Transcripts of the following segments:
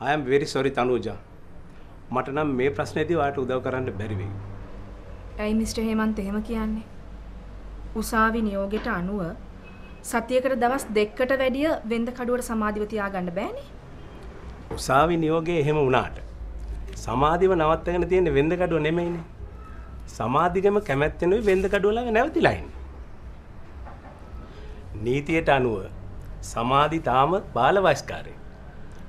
I am very sorry Thanuja. මට නම් මේ ප්‍රශ්නේදී ඔයාලට උදව් කරන්න බැරි වෙයි. ඇයි මිස්ටර් හේමන්ත් එහෙම කියන්නේ? උසාවි නියෝගයට අනුව සතියකට දවස් දෙකකට වැඩිය වෙන්ද කඩුවට සමාධිව තියාගන්න බෑනේ. උසාවි නියෝගය එහෙම වුණාට සමාධිව නවත්තගෙන තියෙන වෙන්ද කඩුව නෙමෙයිනේ. සමාධිගම කැමැත්තෙනුයි වෙන්ද කඩුව ළඟ නැවතිලා ඉන්නේ. නීතියට අනුව සමාධි තාම බාල වයස්කාරයෙක්.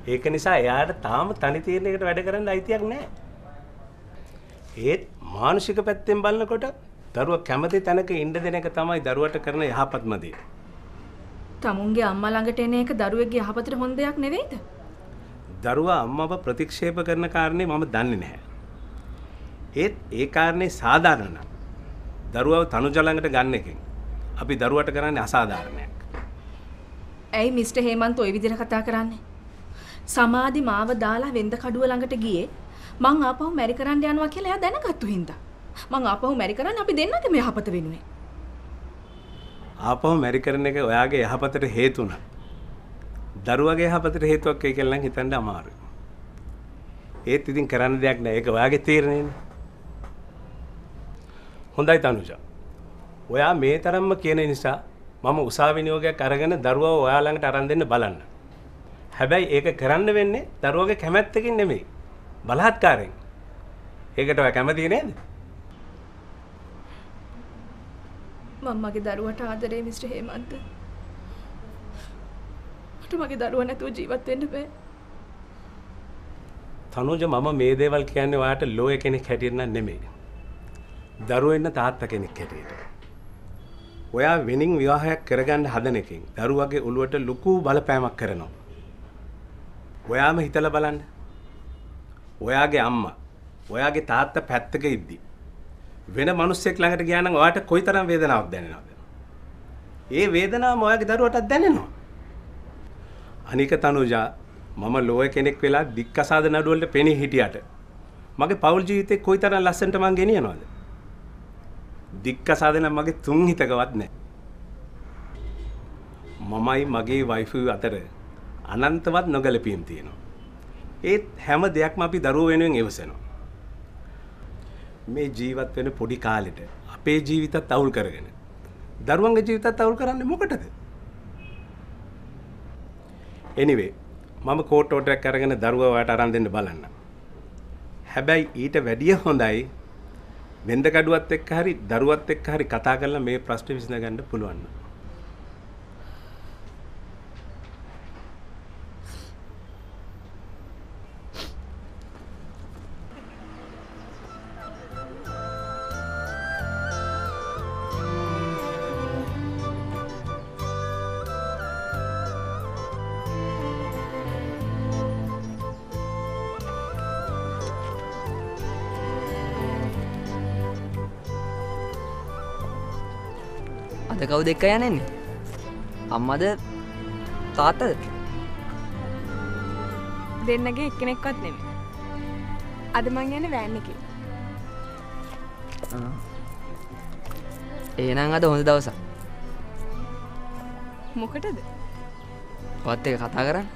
ඒක නිසා එයාට තාම තනි තීරණයකට වැඩ කරන්න අයිතියක් නැහැ. ඒත් මානසික පැත්තෙන් බලනකොට දරුවා කැමති තැනක ඉන්න දෙන එක තමයි දරුවට කරන යහපත්ම දේ. තමුන්ගේ අම්මා ළඟට එන එක දරුවෙක්ගේ යහපතට හොඳ දෙයක් නෙවෙයිද? දරුවා අම්මව ප්‍රතික්ෂේප කරන කාරණේ මම දන්නේ නැහැ. ඒත් ඒ කාරණේ සාධාරණ නම් දරුවව තනුජ ළඟට ගන්න එකෙන් අපි දරුවට කරන්නේ අසාධාරණයක්. ඇයි මිස්ටර් හේමන්ත් ওই විදිහට කතා කරන්නේ? සමාධි මාව දාලා වෙන්ද කඩුව ළඟට ගියේ මං ආපහු මැරි කරන්න යනවා කියලා එයා දැනගත්තු හින්දා. මං ආපහු මැරි කරන්නේ අපි දෙන්නගේ මේ යහපත වෙනුවෙන්. ආපහු මැරි කරන එක ඔයාගේ යහපතට හේතු නම් දරුවගේ යහපතට හේතුවක් වෙයි කියලා නම් හිතන්න අමාරුයි. ඒත් ඉතින් කරන්න දෙයක් නැහැ. ඒක ඔයාගේ තීරණයනේ. හොඳයි තනුජා. ඔයා මේ තරම්ම කියන නිසා මම උසාවි නියෝගයක් අරගෙන දරුවව ඔයා ළඟට අරන් දෙන්න බලන්න. හැබැයි ඒක කරන්න වෙන්නේ දරුවගේ කැමැත්තකින් නෙමෙයි. බලහත්කාරයෙන්. ඒකට ඔයා කැමති නේද? මම මගේ දරුවට ආදරේ මිස්ටර් හේමන්ත. මට මගේ දරුවා නැතුව ජීවත් වෙන්න බෑ. තනුජ මම මේ දේවල් කියන්නේ ඔයාට ලෝය කෙනෙක් හැටියට නම් නෙමෙයි. දරුවෝ ඉන්න තාත්තා කෙනෙක් හැටියට. ඔයා වෙනින් විවාහයක් කරගන්න හදන එකෙන් දරුවගේ ඔළුවට ලොකු බලපෑමක් කරනවා. ඔයාම හිතලා බලන්න. ඔයාගේ අම්මා, ඔයාගේ තාත්තා පැත්තක ඉද්දි වෙන මිනිස්සෙක් ළඟට ගියා නම් ඔයාට කොයිතරම් වේදනාවක් දැනෙනවද? ඒ වේදනාවම ඔයාගේ දරුවටත් දැනෙනවා. අනික තනුජා මම ලෝය කෙනෙක් වෙලා දික්කසාද නඩුවලට පෙනී හිටියට මගේ පෞල් ජීවිතේ කොයිතරම් ලස්සනට මං ගෙනියනවද? දික්කසාද නම් මගේ තුන් හිතකවත් නැහැ. මමයි මගේ වයිෆ් අතර අනන්තවත් නොගැලපීම් තියෙනවා. ඒත් හැම දෙයක්ම අපි දරුවෝ වෙනුවෙන් ඉවසනවා. මේ ජීවත් වෙන පොඩි කාලෙට අපේ ජීවිතත් අවුල් කරගෙන දරුවන්ගේ ජීවිතත් අවුල් කරන්නේ මොකටද? anyway මම කෝට් ඕඩරයක් අරගෙන දරුවා ඔයාට අරන් දෙන්න බලන්න. හැබැයි ඊට වැඩිය හොඳයි වෙන්ද කඩුවත් එක්ක හරි දරුවත් එක්ක හරි කතා කරලා මේ ප්‍රශ්නේ විසඳගන්න පුළුවන්. අද කවු දෙක්ක යනෙන්නේ අම්මද තාත්තද දෙන්නගේ එක්කෙනෙක්වත් නෙමෙයි. අද මං යන්නේ වෑන් එකේ. ඒනම් අද හොඳ දවසක් මොකටද? ඔත් එක කතා කරන්න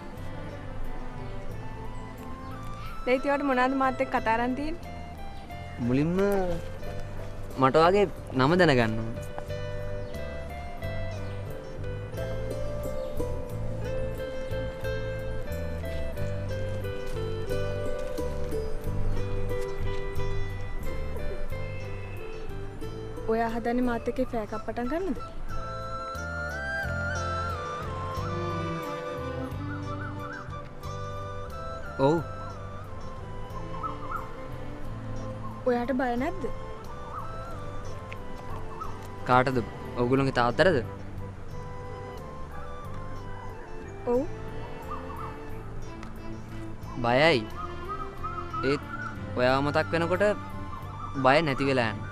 ලේතිවට මොනවද මාත් එක්ක කතා කරන් තියෙන්නේ? මුලින්ම මට වගේ නම දැනගන්න ඕන. ඔයා හදන්නේ මාත් එක්ක ෆෑ එකක් පටන් ගන්නද? ඔව් ඔයාට බය නැද්ද? කාටද ඔගුලන්ගේ තාත්තරද ඔව්. බයයි ඒත් ඔයා මතක් වෙනකොට බය නැති වෙලා යන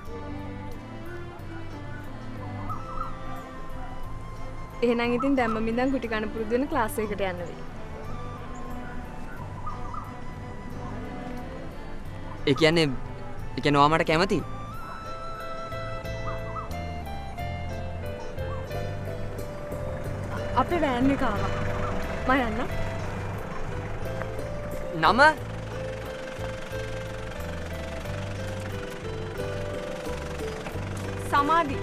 එහෙනම් ඉතින් දැම්ම මින්දන් කුටි කන පුරුදු වෙන ක්ලාස් එකකට යන්න වෙයි. ඒ කියන්නේ එක නොවාමට කැමති අපේ වෑන් එක ආවා. මම යන්න. නම සමාධි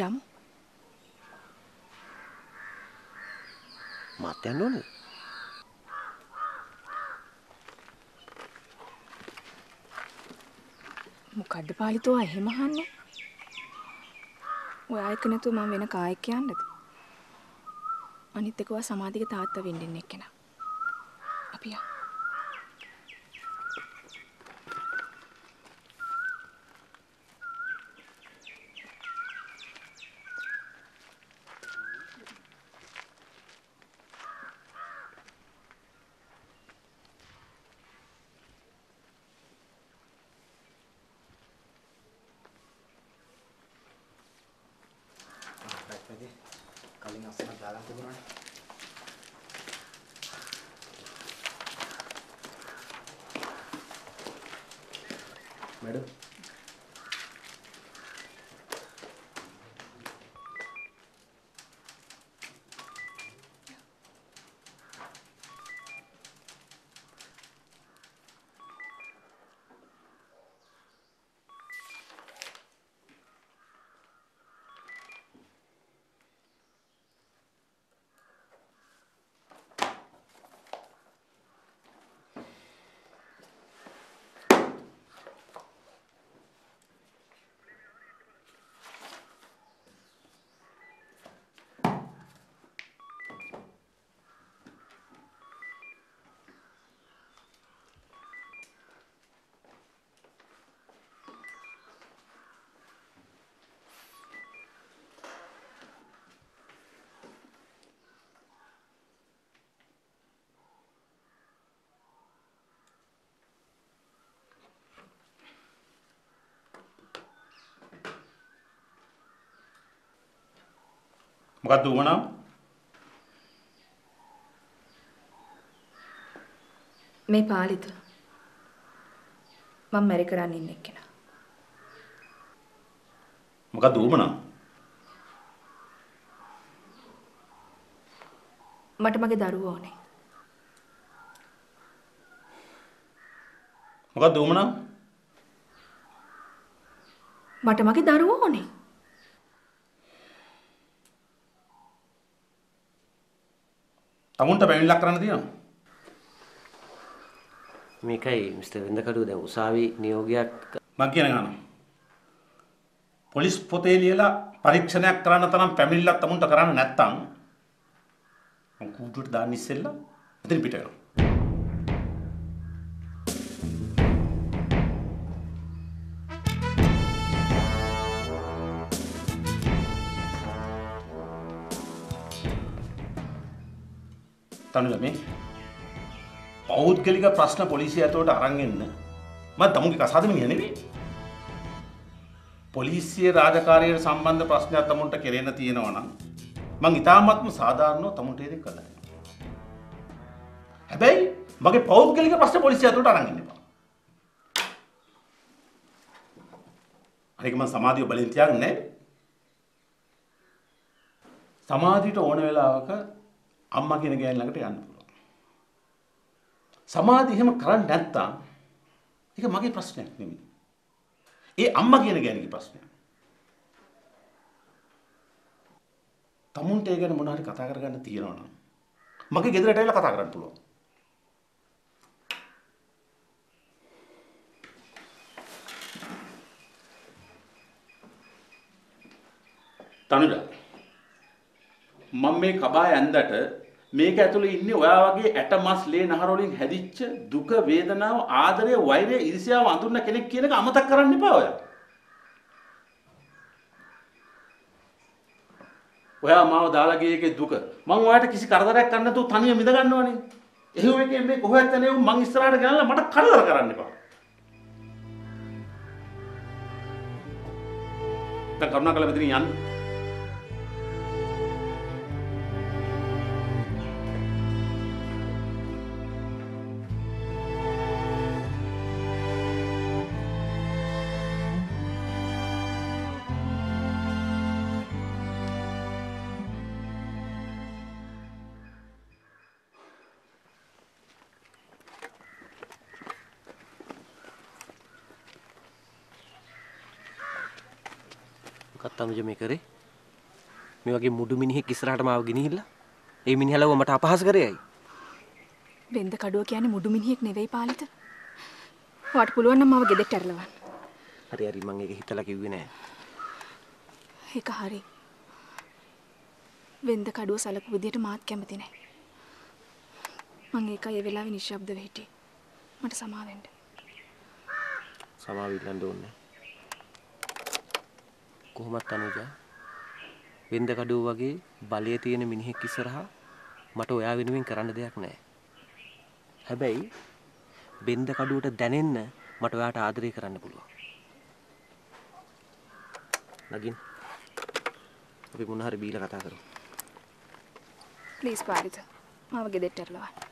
යමු. මත් යන්න ඕනේ. මොකද්ද පාලිතෝ එහෙම අහන්නේ? ඔයා එක්ක නැතුව මම වෙන කායෙක් යන්නද? අනිත් එකවා සමාධික තාත්තා වෙන්න එක්කෙනා. අපි යමු දාලා තිබුණානේ. මැඩම් මොකක්ද උමනා මේ පාලිත. මම මැරි කරන්න ඉන්න එක්කෙනා. මොකක්ද උමනා මට මගේ දරුවෝ ඕනේ. මොකක්ද උමනා මට මගේ දරුවෝ ඕනේ තමුන්ට පැමිණිල්ලක් කරන්න තියෙනවා. මේකයි මිස්ටර් වෙන්දකඩුව දැන් උසාවි නියෝගයක්. මං කියන ගාන පොලිස් පොතේ ලියලා පරීක්ෂණයක් කරන්න තරම් පැමිණිල්ලක් තමුන්ට කරන්න නැත්තම් මං කූඩුවට දාන්න ඉස්සෙල්ලා එතන පිට වෙනවා තනුල මේ? පෞද්ගලික ප්‍රශ්න පොලිසිය ඇතුළට අරන් එන්න. මම තමුන්ගේ කසාද මිනිහ නෙවෙයි පොලිසිය රාජකාරියට සම්බන්ධ ප්‍රශ්නයක් තමුන්ට කෙරෙන්න තියෙනවා නම් මං ඉතාමත්ම සාධාරණව තමුන්ට ඒක කරලා දෙනවා හැබැයි මගේ පෞද්ගලික ප්‍රශ්න පොලිසිය ඇතුළට අරන් එන්න එපා. අනික මං සමාධිය බලෙන් තියාගන්නේ නැහැ. සමාධියට ඕන වෙලාවක අම්මා කියන ගෑණි ළඟට යන්න පුළුවන්. සමාධිය එහෙම කරන්නේ නැත්තම් ඒක මගේ ප්‍රශ්නයක් නෙමෙයි. ඒ අම්මා කියන ගෑණිගේ ප්‍රශ්නයක්. තමුන්ට ඒ ගැන මොනවා හරි කතා කරගන්න තියෙනවා නම් මගේ ගෙදරට ඇවිල්ලා කතා කරන්න පුළුවන්. තනුරා මම මේ කබා ඇන්දට මේක ඇතුළේ ඉන්නේ ඔයා වගේ ඇට මස් ලේ නහර වලින් හැදිච්ච දුක වේදනාව ආදරය වෛරය ඊර්ෂ්‍යාව අඳුරන කෙනෙක් කියන එක අමතක කරන්න එපා ඔයා. ඔයා මාව දාලා ගිය එකේ දුක මං ඔයාට කිසි කරදරයක් කරන්න නැතුව තනියම ඉඳ ගන්නවනේ. එහෙම එකෙන් මේ කොහෙවත් යන්නේ මං ඉස්සරහට ගෙනල්ලා මට කරදර කරන්න එපා. දැන් කරුණාකරලා මෙතනින් යන්න. තනුජ මේ කරේ? මේ වගේ මුඩු මිනිහෙක් ඉස්සරහට මාව ගෙනිහිල්ලා ඒ මිනිහලව මට අපහාස කරේයි. වෙන්ද කඩුව කියන්නේ මුඩු මිනිහෙක් නෙවෙයි පාලිත. වට පුළුවන් නම් මාව ගෙදෙට්ට ඇරලවන්න. හරි හරි මං ඒක හිතලා කිව්වේ නෑ. ඒක හරි. වෙන්ද කඩුව සලකපු විදියට මාත් කැමති නැහැ. මං ඒකයි ඒ වෙලාවේ නිශ්ශබ්දව හිටියේ. මට සමා වෙන්න. සමාව ඉල්ලන්න ඕනේ. කොහොමත් තනුජ වෙන්ද කඩුව වගේ බලය තියෙන මිනිහෙක් ඉස්සරහා මට ඔයා වෙනුවෙන් කරන්න දෙයක් නෑ. හැබැයි බෙන්ද කඩුවට දැනෙන්න මට ඔයාට ආදරය කරන්න පුළුවන්. නගින් අපි මොන හරි බීලා කතා කරමු. ප්ලීස් පාලිත. මාව ගෙදෙට්ට ඇරලවන්න.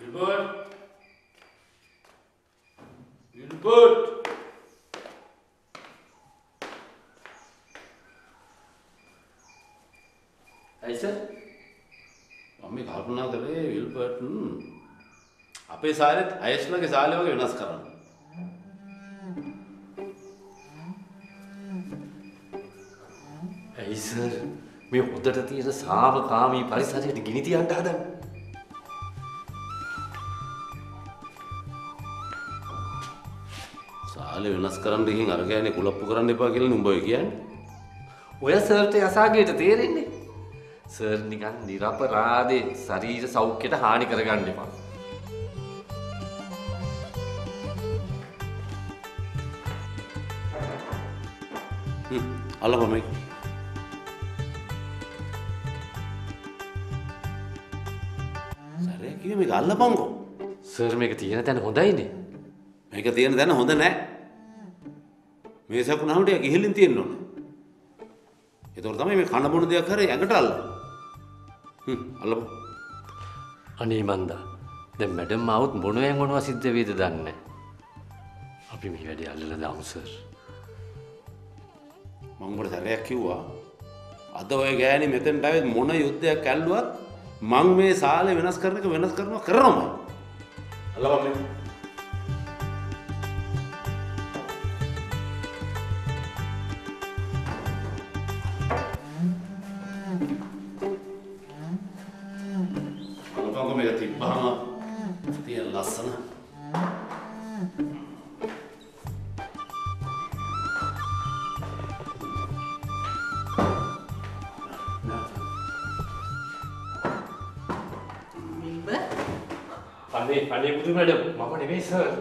Wilbert! Wilbert! ඇයි සර්? මම මේ කල්පනා කරේ විල්බර්ට් ම්, අපේ සාලෙත් අයස්ලගේ සාලය වගේ වෙනස් කරන්න. ඇයි සර් මේ හොදට තියෙන සාමකාමී පරිසරයට ගිනි තියන්න හදන්නේ? සාලය වෙනස් කරන්න ගිහින් අර ගෑනේ කුලප්පු කරන්න එපා කියලා නුඹ ඔය කියන්නේ. ඔය සර්ට යසාගේට තේරෙන්නේ සර් නිකන් නිරපරාදේ ශරීර සෞඛ්‍යයට හානි කරගන්න එපා. මේක. සරේ කිව්වේ මේක අල්ලපන්කෝ. සර් මේක තියෙන තැන හොඳයිනේ. මේක තියෙන දැන හොඳ නෑ. මේ සකුණාමට ටික ගිහිල්ලින් තියෙන්න ඕනේ. ඒතකොට තමයි මේ කන බොන දෙයක් කරේ ඇඟට අල්ල. හ්ම් අල්ලපන්. අනේ මන්දා දැන් මැඩම් ආවොත් මොනවෙන් මොනවා සිද්ධ වෙයිද දන්නේ. අපි මේ වැඩේ අල්ලලා දාමු සර්. මම උඹට සැරයක් කිව්වා අද ඔය ගෑණි මෙතෙන්ට ආවෙත් මොන යුද්ධයක් ඇල්ලුවත් මං මේ සාලේ වෙනස් කරන එක වෙනස් කරනවා කරනවමයි. අල්ලපන් මේක. අල්ලපන්කෝ මේක තිබ්බහම තියෙන ලස්සන මම නෙවෙයි සර්.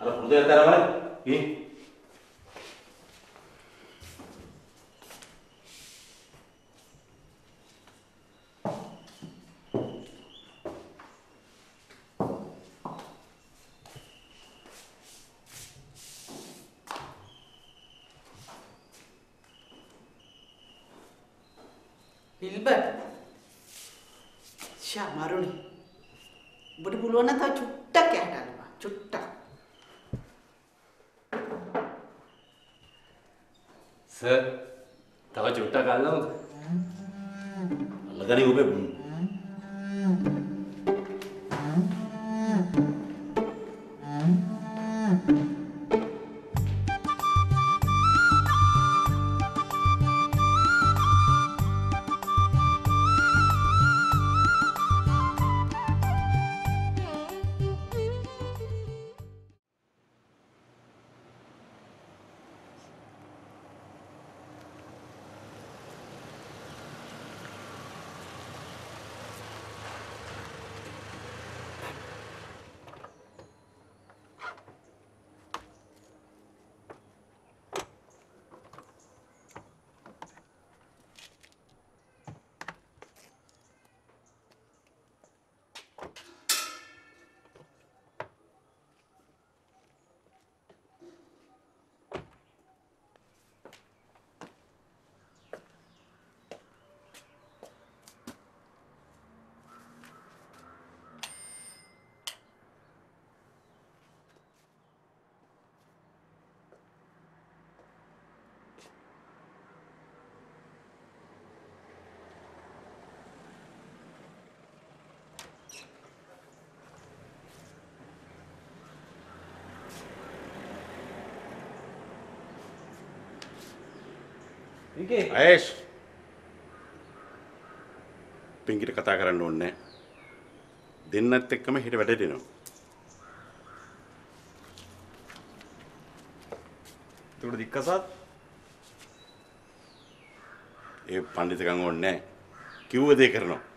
අර පුරුදු सर तक झूठा कर लगा नहीं पे ඔබේ අයේෂ් පිංගිට කතා කරන්න ඕනේ දෙන්නත් එක්කම හිට වැඩටෙනවා තුට දික්කසත්? ඒ පණ්ඩිතකං ඕන්නේ කිව්ව දේ කරනවා